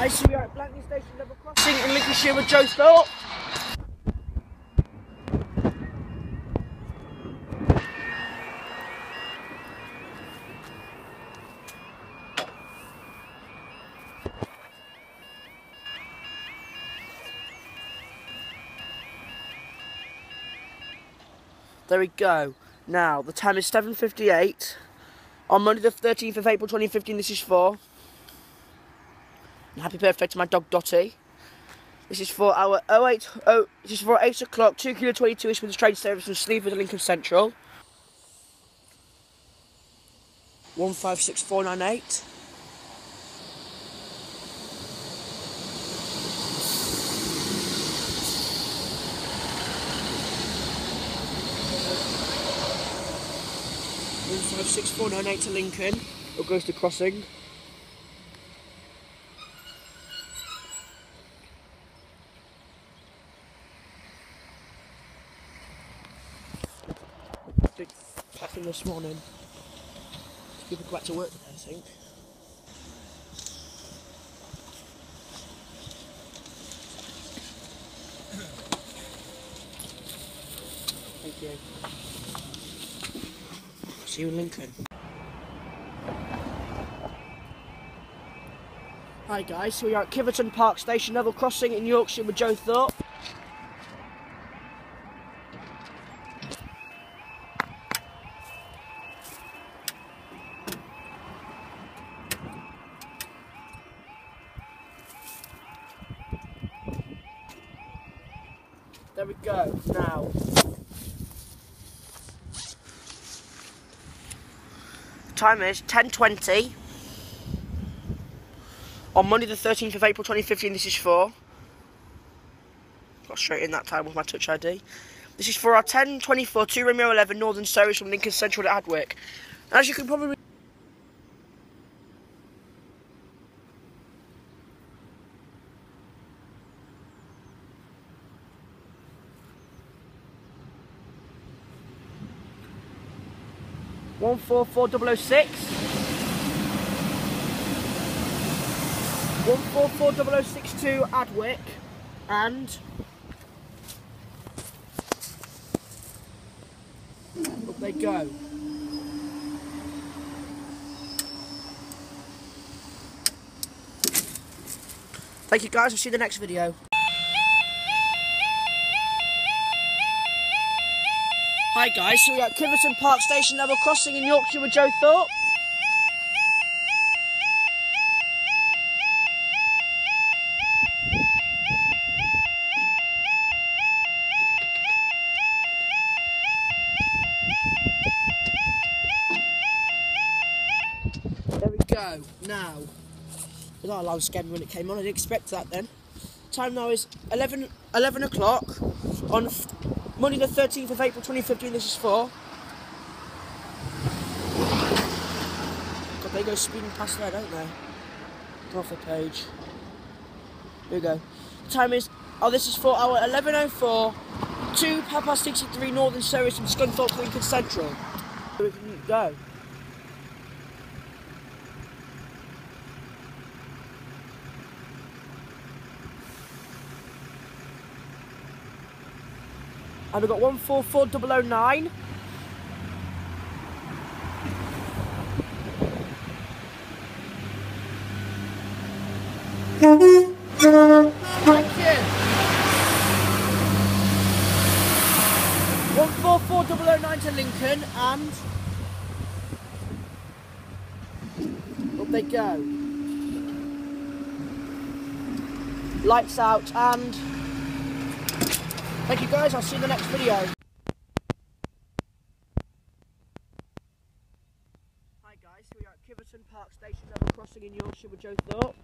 Guys, we are at Blankley Station Level Crossing in Lincolnshire with Joe Thorpe. There we go. Now, the time is 7.58. On Monday the 13th of April 2015, this is for... Happy birthday to my dog Dotty. Oh oh, this is for our 08... Oh, this is for 8 o'clock, 2 kilo 22 ish with the train service from Sleaford to Lincoln Central. 156498. One five six four nine eight to Lincoln. Or goes to crossing. This morning. People go back to work I think. Thank you. See you in Lincoln. Hi guys, so we are at Kiveton Park Station level crossing in Yorkshire with Joe Thorpe. Time is 10.20 on Monday the 13th of April 2015 this is for. Got straight in that time with my touch ID this is for our 1024 2 Romeo 11 Northern service from Lincoln Central to Adwick. As you can probably 144006. 144062 Adwick and up they go. Thank you guys, I'll see you in the next video. Hi guys, so we're at Kiveton Park Station level crossing in Yorkshire with Joe Thorpe. There we go. Now, I was alarm scared when it came on. I didn't expect that then. Time now is 11, 11 o'clock on Monday the 13th of April 2015, this is for. God, they go speeding past there, don't they? The page. Here we go. The Time is, oh, this is for our 11.04, 2 Papa 63 Northern Service from Scunthorpe Lincoln Central. We go. And we've got 144009. Thank you. 144009 to Lincoln and up they go. Lights out and Thank you guys, I'll see you in the next video. Hi guys, we are at Kiveton Park Station level crossing in Yorkshire with Joe Thorpe.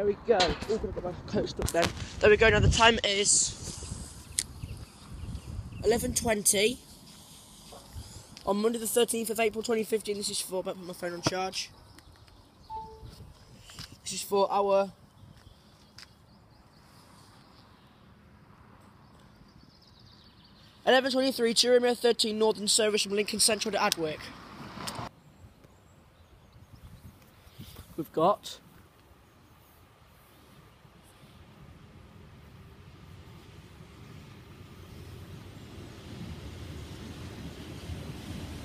There we go. Oh, gonna get my coat stuck then. There we go. Now the time is 11:20 on Monday the 13th of April 2015. This is for. But put my phone on charge. This is for our Eleven twenty-three, Romeo thirteen, Northern Service from Lincoln Central to Adwick. We've got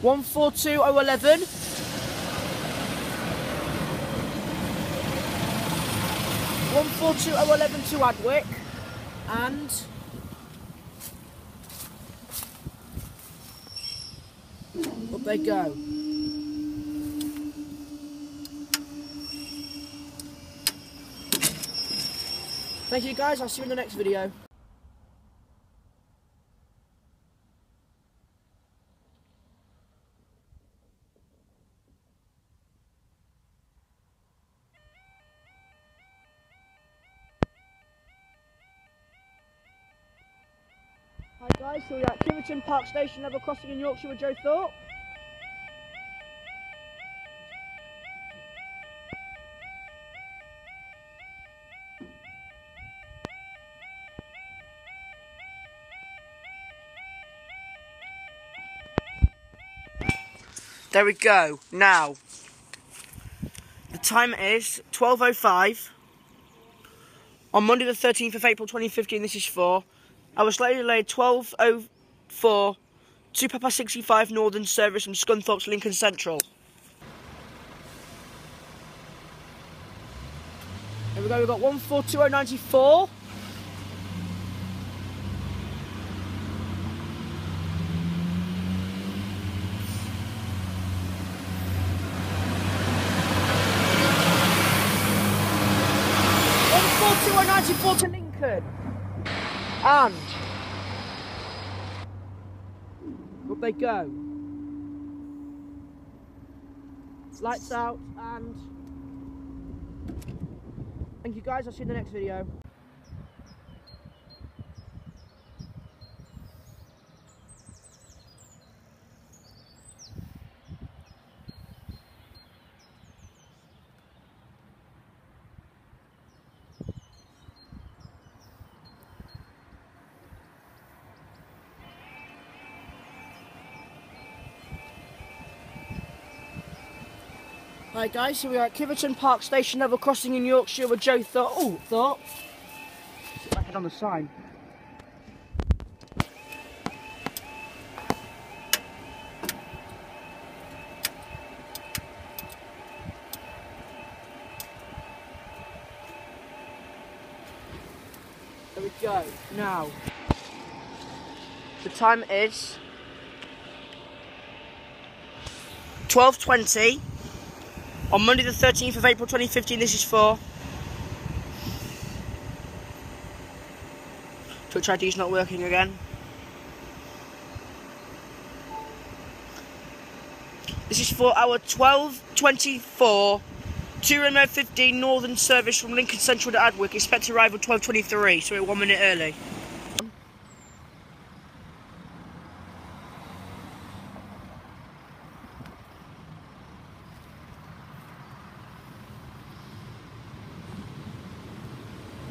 one four two oh eleven. One four two oh eleven to Adwick and up they go. Thank you guys, I'll see you in the next video. We're at Kiveton Park Station, level crossing in Yorkshire with Joe Thorpe. There we go. Now, the time is 12.05 on Monday the 13th of April 2015. This is for. I was slightly delayed 12.04 to Papa 65 Northern Service from Scunthorpe Lincoln Central. There we go, we've got 142094. One four two oh ninety four to Lincoln. And up they go. Lights out and thank you guys, I'll see you in the next video. Hi guys, here we are at Kiveton Park Station, level crossing in Yorkshire with Joe Thorpe. Oh, Thorpe. My on the sign. There we go. Now, the time is 12.20 on Monday the 13th of April 2015, this is for Twitch ID's not working again. This is for our 1224 2 Romeo 15 Northern service from Lincoln Central to Adwick. Expected arrival 1223, so we're one minute early.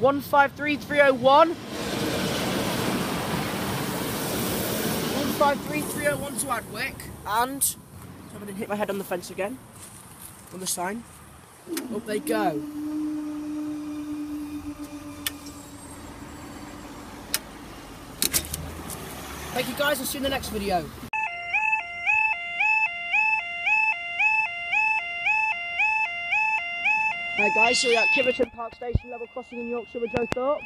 One five three three oh one. One five three three oh one to Adwick. And so I didn't hit my head on the fence again. On the sign. Up they go. Thank you guys, I'll see you in the next video. Hi guys, so we're at Kiveton Park Station, level crossing in Yorkshire with Joe Thorpe.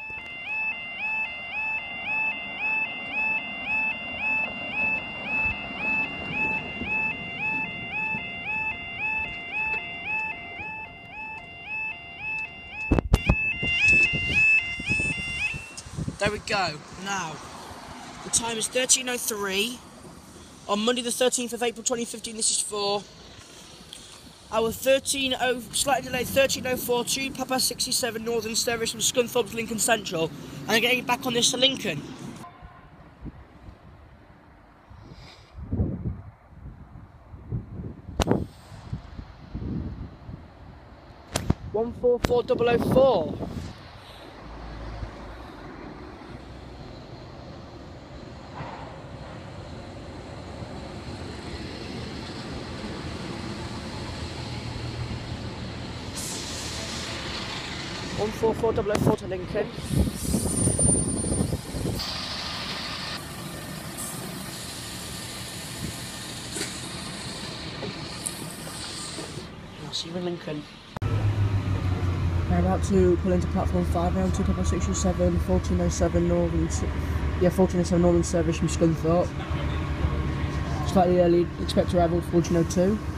There we go. Now, the time is 13.03 on Monday the 13th of April 2015. This is for our 13 oh, slightly delayed 1304 to Papa 67 Northern Service from Scunthorpe to Lincoln Central. And I'm getting back on this to Lincoln. 144004. One four four double oh four Oh to Lincoln. I'll see you in Lincoln. We're about to pull into platform 5 around 2667, 1407 Northern, yeah, 1407 Northern service from Scunthorpe. Slightly early, expect arrival 1402.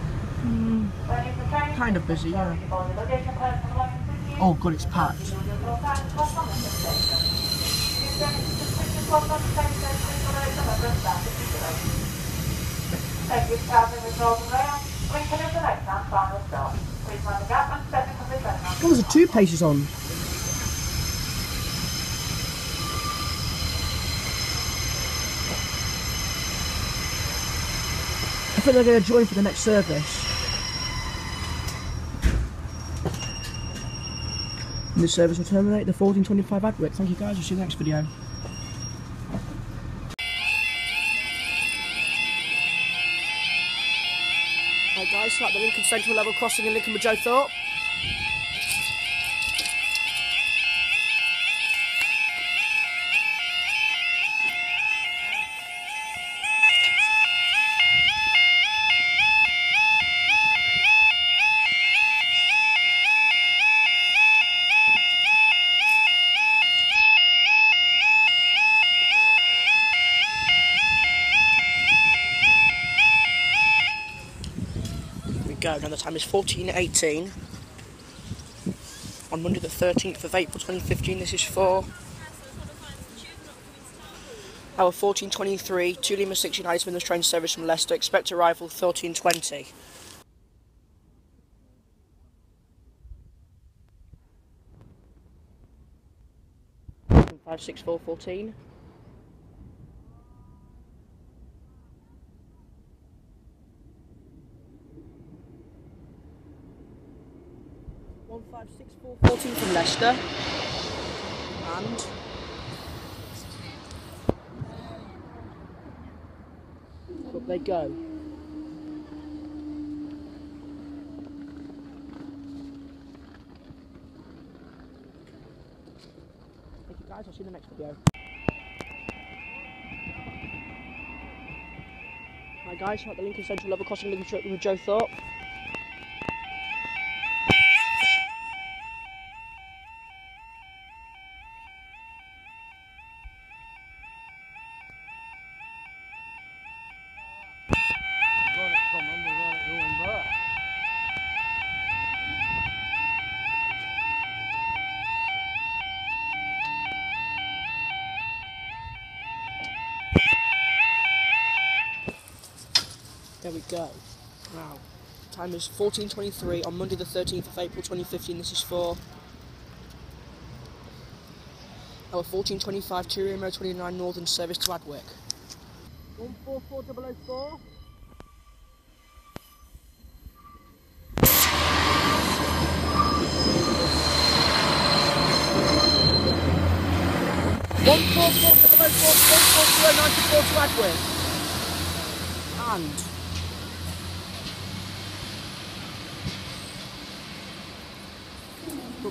stay. When you prepare Kind of busy, yeah. your body luggage and personal belongings with you, Oh God, it's packed. you will find close on the station. If there is suspicious close on the station, please alert the member of staff if you do. Thank you for traveling with Northern Rail. Lincoln is the next and final stop. Please mind the gap and step from the train. Oh, there's a two paces on. I think they're going to join for the next service. And this service will terminate the 1425 Adwick. Thank you guys, we'll see you the next video. Hi guys, so at the Lincoln Central level crossing in Lincoln with Joe Thorpe. Go. Now the time is 14.18 on Monday the 13th of April 2015. This is for our 14.23 to Lima 6 United Midlands train service from Leicester. Expect arrival 13.20. Five six four fourteen. 14 from Leicester. And up they go. Thank you guys, I'll see you in the next video. Hi guys, I'm at the Lincoln Central Level Crossing with Joe Thorpe. Go. Wow. Time is 14.23 on Monday the 13th of April 2015. This is for our 14.25 Tyrion Road 29 Northern service to Adwick. 144004. One four four oh, oh, four four four oh, four zero ninety four. And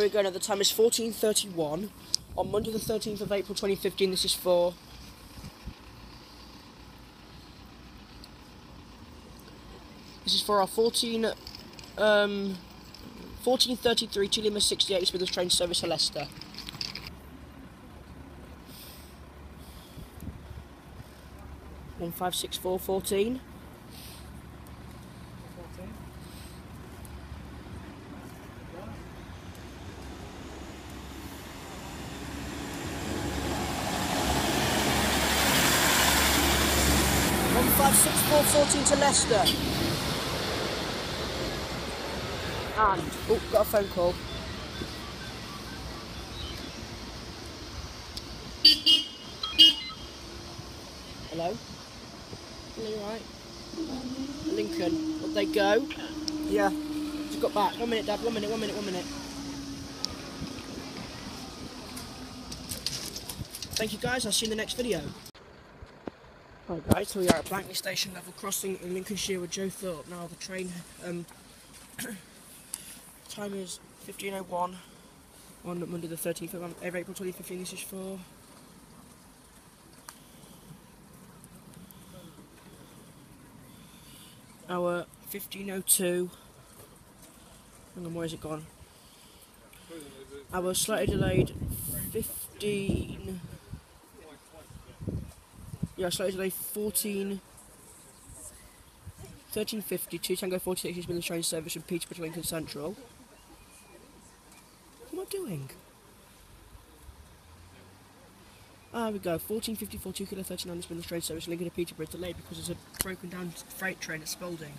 There we go. Now the time is 14:31 on Monday the 13th of April 2015. This is for. This is for our 14, um, 1433 to Lima 68 Smithers train service to Leicester. One five six four fourteen. One five six four fourteen to Leicester. And oh, got a phone call. Hello. Alright? Lincoln, up they go. Yeah, just got back. One minute, Dad. One minute. One minute. One minute. Thank you, guys. I'll see you in the next video. Hi guys, so we are at Blankley Station level crossing in Lincolnshire with Joe Thorpe. Now the train um, time is 15.01 on Monday the 13th of April 2015. This is for our 15.02. Hang on, where's it gone? Our slightly delayed 15. Yeah, slightly delayed 14. 13.52, Tango 46 has been the train service from Peterborough to Lincoln Central. What am I doing? Ah, we go. 14.54, 2 kilo 39 has been the train service Lincoln to Peterborough delayed because there's a broken down freight train at Spalding.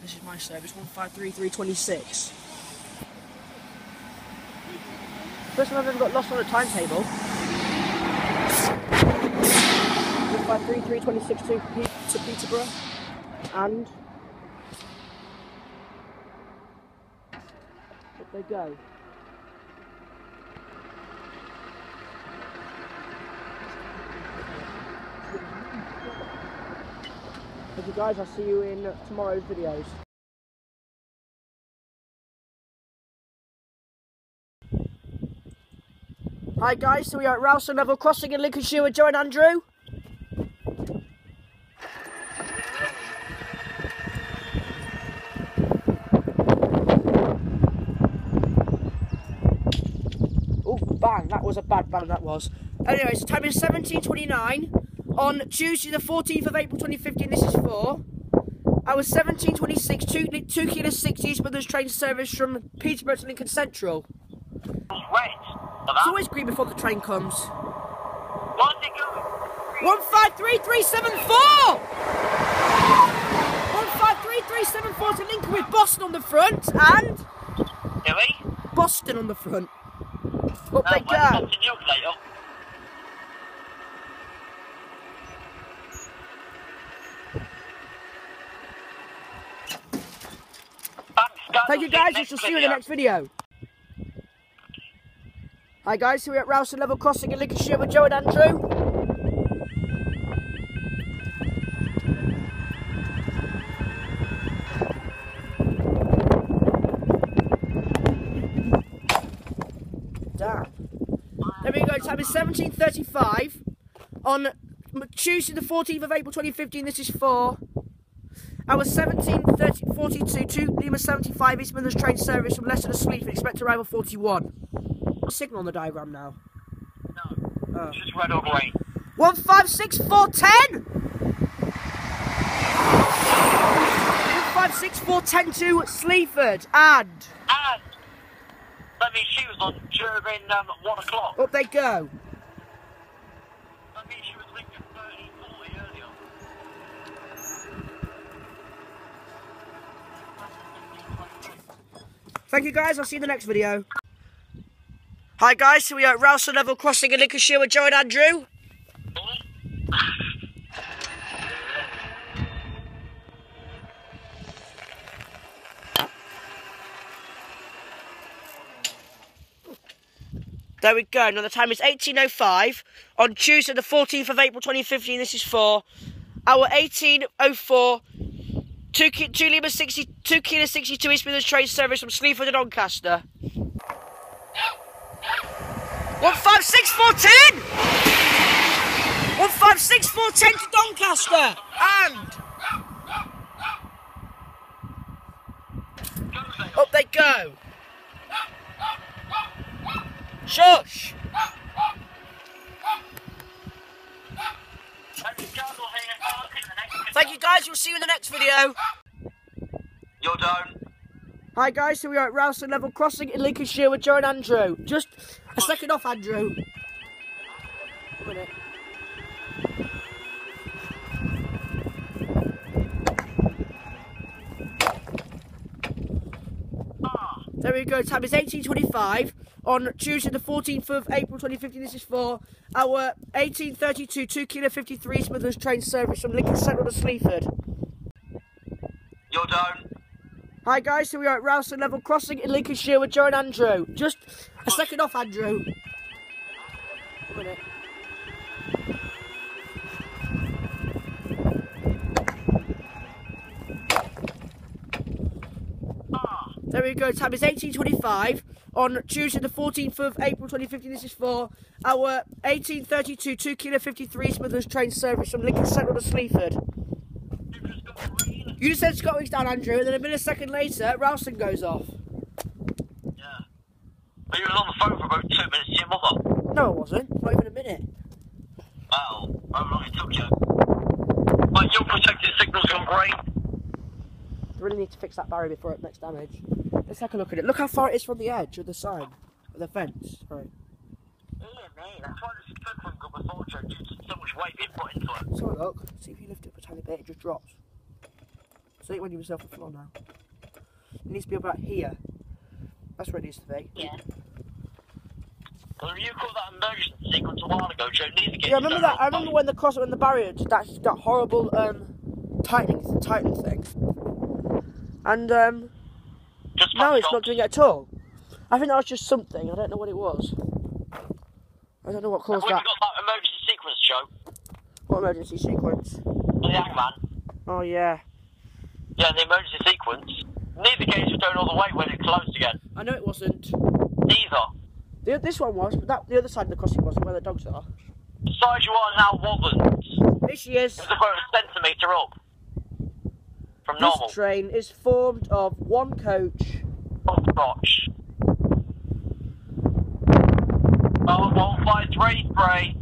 This is my service, 153326. First time I've ever got lost on a timetable. 153326 to, Pe- to Peterborough. And. Up they go. Thank you guys, I'll see you in tomorrow's videos. Hi guys, so we are at Ralston Level Crossing in Lincolnshire and Andrew. Oh, bang, that was a bad bang, that was. Anyways, the time is 17.29 on Tuesday the 14th of April 2015, this is for. I was 17.26, 2, 2 kilo 60 East Brothers train service from Peterborough to Lincoln Central. It's always green before the train comes. What's it going? One five three three seven four. One five three three seven four to Lincoln with Boston on the front and we? Boston on the front. Oh Up they where's go. Boston York later? Thanks, guys. Thank you guys. I shall see you in the next video. Hi guys, so we're at Ralston Level Crossing in Lincolnshire with Joe and Andrew. There we go, time is 17.35 on Tuesday the 14th of April 2015. This is for our 17.42 to Lima 75 East Midlands train service from Leicester to Sleaford. Expect arrival 41. Signal on the diagram now. No. Oh. It's just red or green. 156410! 156410 to Sleaford and And let me shoes on during um, one o'clock. Up they go. Thank you guys, I'll see you in the next video. Hi guys, so we are at Rouser Level Crossing in Lincolnshire with Joe and Andrew. There we go. Now the time is 18.05 on Tuesday, the 14th of April 2015. This is for our 18.04 2, ki- 2 Lima 60, 2 Kilo 62 East Midlands train service from Sleaford to Doncaster. 156410! 156410 to Doncaster! And up they go. Shush! Thank you guys, we'll see you in the next video. You're done. Hi guys, so we are at Ralston Level Crossing in Lincolnshire with Joe and Andrew. Just a second off, Andrew. Go, time is 18.25 on Tuesday the 14th of April 2015. This is for our 1832 2 kilo 53 Smithers train service from Lincoln Central to Sleaford. You're done. Hi guys, so we are at Ralston Level Crossing in Lincolnshire with Joe and Andrew. Just a second off, Andrew. A minute. There we go, time is 18.25 on Tuesday the 14th of April 2015. This is for our 1832 2 kilo 53 Smithers train service from Lincoln Central to Sleaford. You just got green. You said Scotland's down, Andrew, and then a minute second later, Ralston goes off. Yeah. But you was on the phone for about two minutes to your mother. No, it wasn't. Not even a minute. Well, how long it took you? But your protected signal's gone grey. Really need to fix that barrier before it makes damage. Let's take a look at it. Look how far it is from the edge of the sign, of the fence. Sorry. Yeah, mate. That's why this took one good before Joe due to so much weight being put into it. Let's have a look. See if you lift it up a tiny bit, it just drops. See it when you yourself the floor now. It needs to be about here. That's where it needs to be. Yeah. Well, you called that emergency sequence a while ago, Joe. Needs to get Yeah, I remember that. I remember when the cross, when the barrier, that that horrible um tightening, tighten thing. And um, Just no, it's not doing it at all. I think that was just something. I don't know what it was. I don't know what Have caused we that. got that emergency sequence, Joe? What emergency sequence? The hangman. Oh yeah. Yeah, the emergency sequence. Neither gates were going all the way when it closed again. I know it wasn't. Neither. The, this one was, but that the other side of the crossing wasn't where the dogs are. The side you are now wasn't. Here she is. It was about a centimetre up. From This normal. train is formed of one coach. Oh, gosh. Oh, one, five, three, three.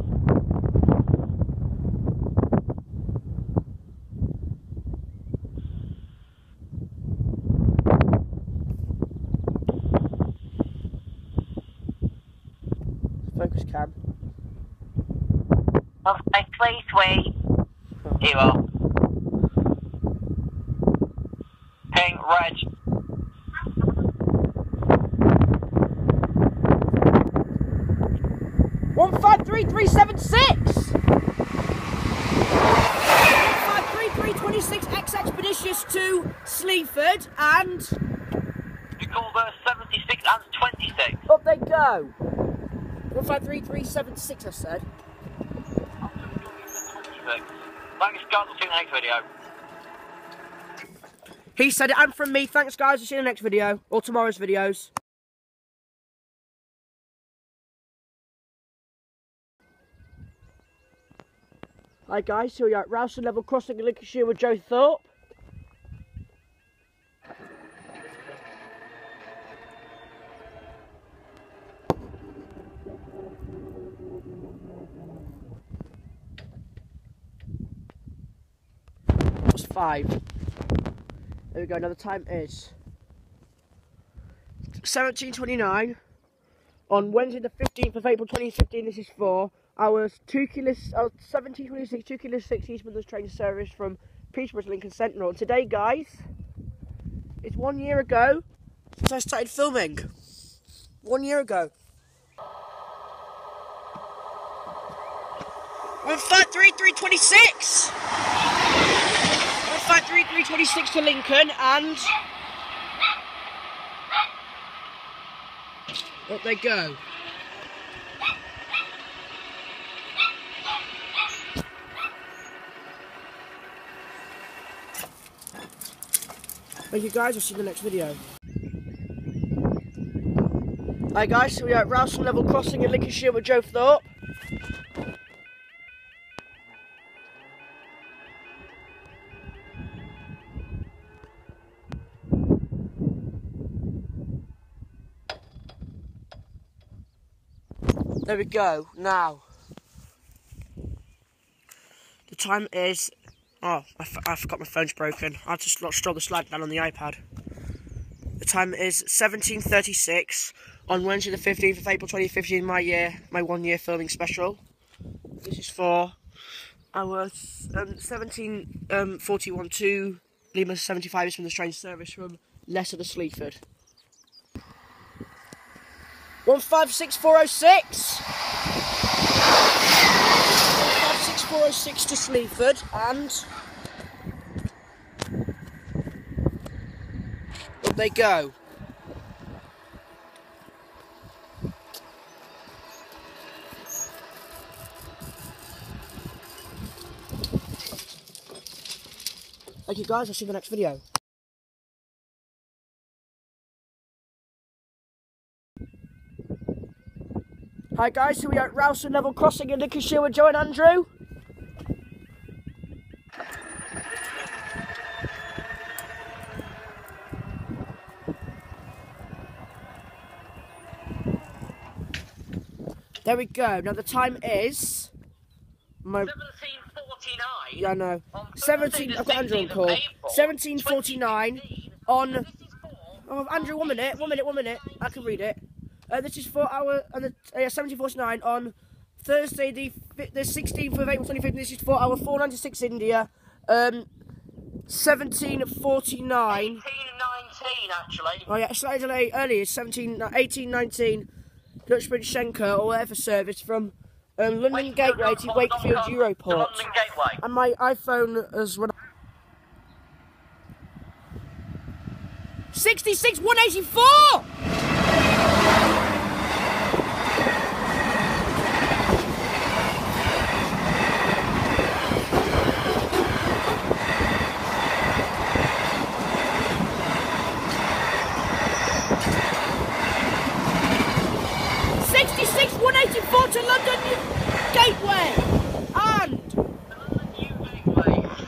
Focus cam. One, five, three, three. Oh. Here you are. One five three three seven six. Five three three twenty six X Expeditious to Sleaford and You call those 76 and 26. up they go. One five three three seven six. I said. Thanks, guys. I'll see you in the next video. He said it, and from me. Thanks, guys. I'll see you in the next video or tomorrow's videos. Hi guys, so we are at Ralston Level Crossing in Lincolnshire with Joe Thorpe. Five. There we go. Now the time is 17:29 on Wednesday, the 15th of April, 2015. This is for our two kilos, uh, 1726, two kilos six East train service from Peterborough to Lincoln Central. And today, guys, it's one year ago since I started filming. One year ago. One five three three twenty six. Twenty six to Lincoln and up they go. Thank you guys, I'll see you in the next video. Hi guys, so we are at Rowson Level Crossing in Lincolnshire with Joe Thorpe. There we go, now. The time is Oh, I, forgot my phone's broken. I just stole the slide down on the iPad. The time is 17.36 on Wednesday the 15th of April 2015, my year, my one year filming special. This is for our um, 1741 um, to Lima 75 is from the train service from Leicester to Sleaford. 156406 156406 to Sleaford and up they go. Thank you guys, I'll see you in the next video. Hi guys, so we are at Rowson Level Crossing in Lincolnshire with Joe and Andrew. There we go. Now the time is... My... 1749? Yeah, I know. 17... I've got Andrew on call. 1749 on... Oh, Andrew, one minute, one minute, one minute. I can read it. Uh, this is for our uh, uh, 1749 on Thursday, the the 16th of April 2015. This is for our 496 India. Um, 1749. 1819, actually. Oh yeah, slightly delay earlier. 17, 1819. Dutch British Schenker or whatever service from um, London Wakefield Gateway to Wakefield Europort. London Gateway. And my iPhone as well. 66 184! to London Gateway and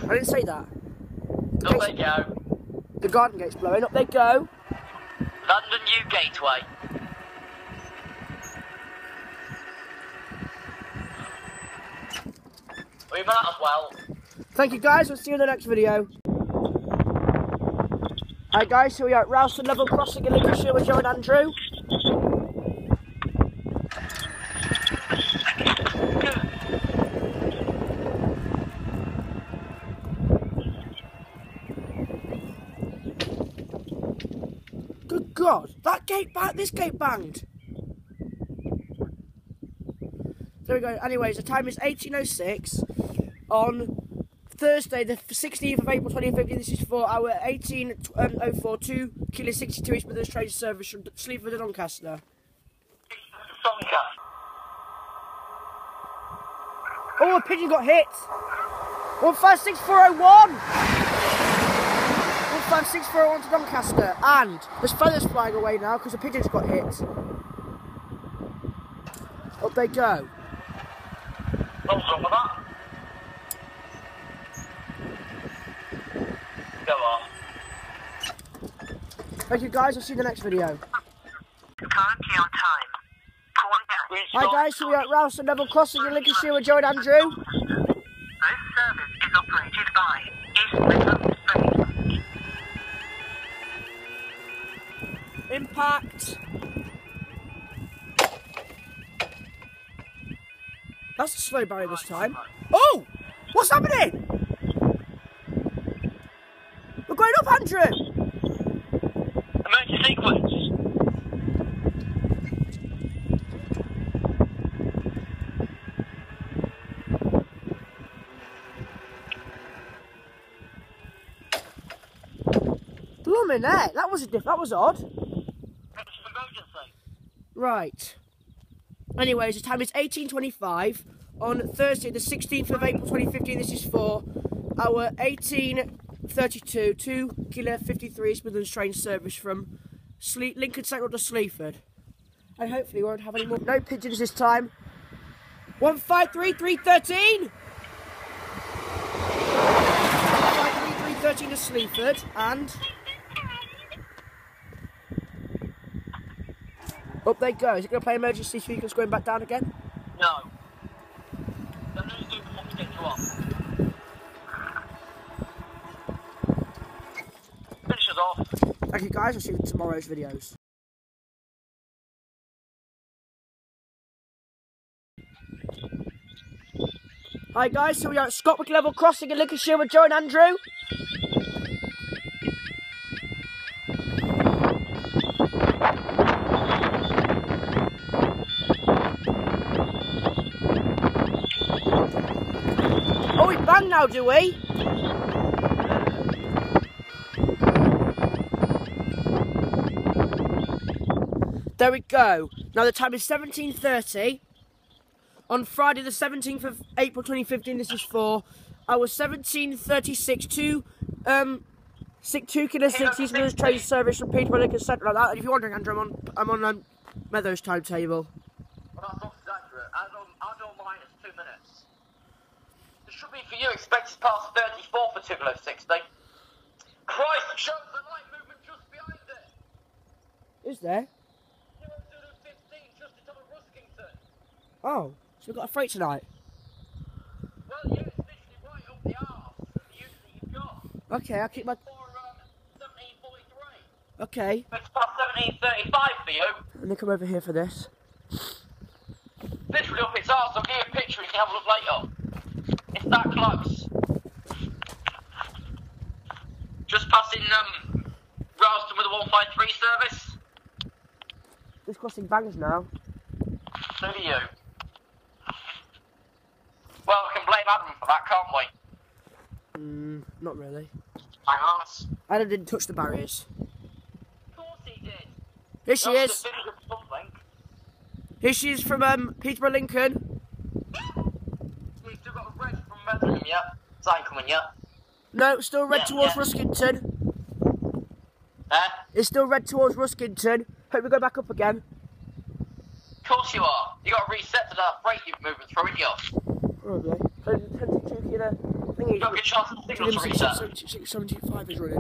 I didn't say that. Up they go. The garden gate's blowing. Up they go. London New Gateway. We might as well. Thank you guys, we'll see you in the next video. Hi guys, so we are at Rowson Level Crossing in Lincolnshire with Joe and Andrew. God, that gate this gate banged. There we go. Anyways, the time is 18.06 on Thursday, the 16th of April 2015. This is for our 18.042 um, Kilo 62 East Brothers train service from Sleaford to Doncaster. Oh, a pigeon got hit. 156401. 5641 to Doncaster. And there's feathers flying away now because the pigeons got hit. Up they go. What's wrong with that? Go on. Thank you guys, I'll see you in the next video. Currently on time. Hi guys, so we are at Rowston Level Crossing in Lincolnshire with Joe and Andrew. slow Barry this time. Oh! What's happening? We're going up, Andrew! Emergency sequence. Blooming. That was a diff. That was odd. Right. Anyways, the time is 18.25 on Thursday, the 16th of April 2015. This is for our 1832 2 Kilo 53 Midlands train service from Sle- Lincoln Central to Sleaford. And hopefully we won't have any more. No pigeons this time. 153313! 153313 to Sleaford and. Up they go. Is it going to play emergency speakers going back down again? No. Don't know do before we get you off. You guys. I'll see you in tomorrow's videos. Hi guys, so we are at Scopwick Level Crossing in Lincolnshire with Joe and Andrew. Now, do we? There we go. Now the time is 17.30. On Friday the 17th of April 2015, this is for our 1736 two, um, six, two kilo 60 minutes train service from Peterborough Centre like that. And if you're wondering, Andrew, I'm on, I'm on um, Meadows timetable. Well, that's not accurate. As on, as on mine, it's two minutes. It should be for you expected pass 34 for 2 below 60. Christ, shows the light movement just behind it. Is there? 0015, just to top of Ruskington. Oh, so we've got a freight tonight. Well, yeah, it's literally right up the arse of the unit that you've got. Okay, I'll keep my. Um, 1743. Okay, It's past 1735 for you. let me come over here for this. Literally up its arse. I'll give you a picture you can have a look later. It's that close. Just passing um, Rowston with a 153 service. This crossing bangs now. So do you. Well, we can blame Adam for that, can't we? Mm, not really. My ass. Adam didn't touch the barriers. Of course he did. Here she That is. the finish of something. Here she is from um, Peterborough Lincoln. We've still got a red from Metheringham yet. Is that coming yet? No, it's still red Yeah, towards yeah. Ruskington. Eh? It's still red towards Ruskington. Hope we go back up again. Of course you are. You got to reset to that freight you're moving through, ain't you? Probably. So, 22 kilo thingy. You got a good chance of signal to reset. 76, 75 is running.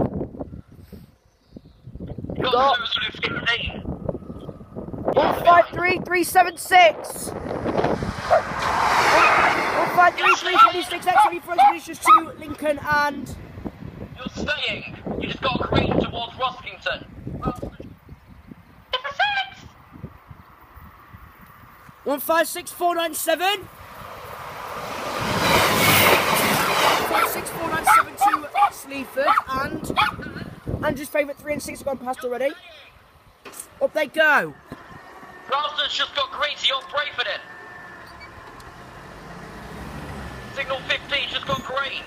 You Got- to lose through 15. 153376! 153376, actually, front finishes to Lincoln and. You're staying. You just got green towards Ruskington. Well, it's a six. 156497. 156497 to Sleaford and Andrew's favourite 3 and 6 have gone past already. Up they go. Rowston's just got so you're Brayford in. Signal 15 just got green.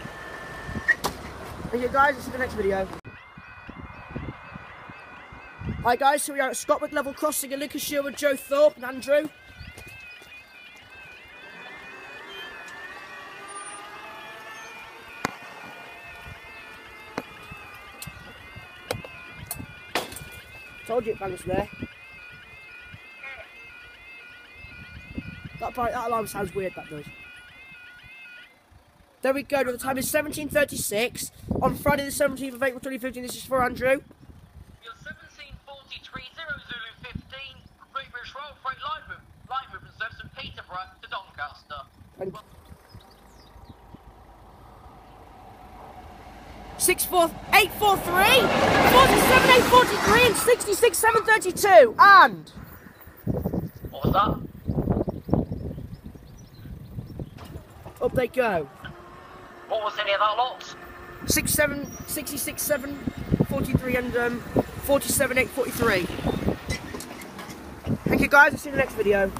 Thank you guys, you in the next video. Hi guys, so we are at Scopwick Level Crossing in Lincolnshire with Joe Thorpe and Andrew. Told you it there. That, that alarm sounds weird, that does. There we go. The time is 17:36 on Friday, the 17th of April 2015. This is for Andrew. You're 1743 Zulu 15, Great British Royal Freight Line Move, Line Movement Service from Peterborough to Doncaster. And six four eight four three, forty-seven eight forty-three, and sixty-six seven thirty-two. And What was that? up they go. What any of that lot? Six seven, sixty-six seven, forty-three, and um, forty-seven eight forty-three. Thank you guys. I'll see you in the next video.